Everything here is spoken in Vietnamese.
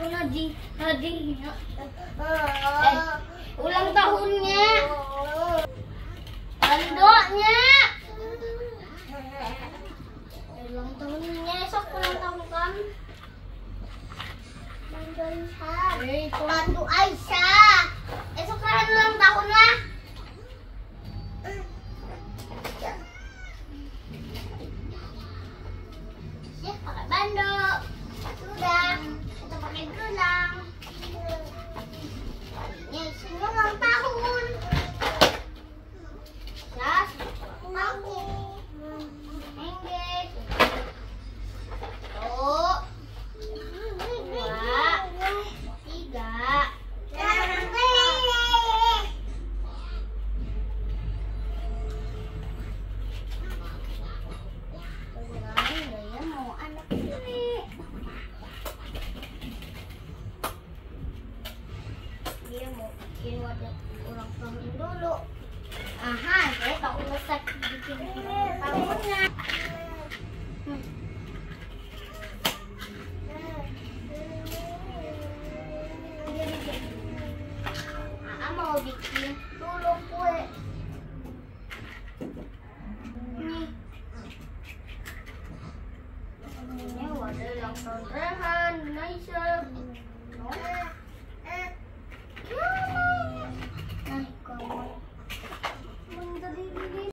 Haji, Haji. Eh, ulang tahunnya. Tandoknya. Ulang tahunnya, esok ulang tahun kan? Eh, itu Bantu Aisyah. esok kan ulang tahun lah. Bikin wajah ulang tahun dulu. Aha, saya tak usah bikin ulang tahunnya. Hmm. Mau bikin dulu kue. Nih. Ini wadah ulang tahun Rehan, Naisa. No.